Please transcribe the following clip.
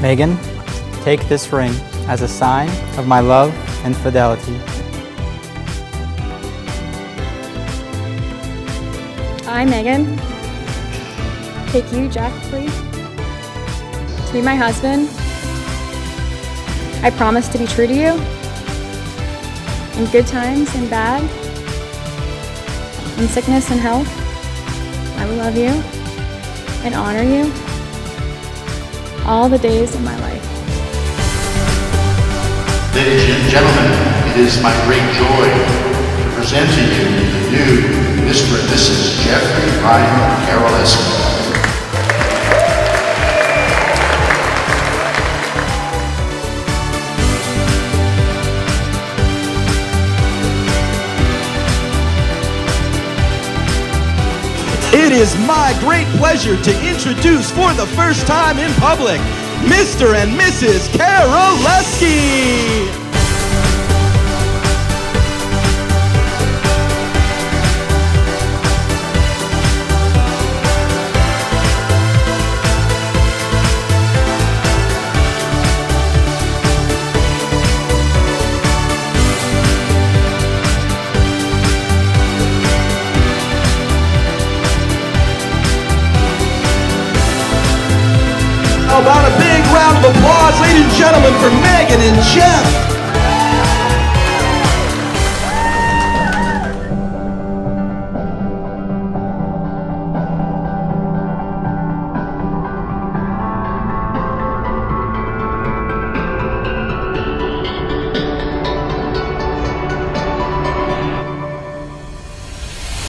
Meghan, take this ring as a sign of my love and fidelity. I, Meghan, take you, Jack, please, to be my husband. I promise to be true to you in good times and bad, in sickness and health. I will love you and honor you all the days of my life. Ladies and gentlemen, it is my great joy to present to you the new Mr. and Mrs. Jeffrey Ryan Karolewski. It is my great pleasure to introduce for the first time in public, Mr. and Mrs. Karolewski. About a big round of applause, ladies and gentlemen, for Meghan and Jeff?